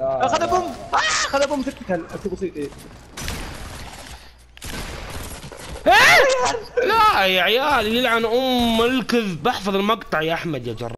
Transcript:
آه، اخذ بوم اخذ آه، بوم تكتيكال انت بسيط إيه؟ لا يا عيال يلعن أم الكذب. احفظ المقطع يا أحمد يا جر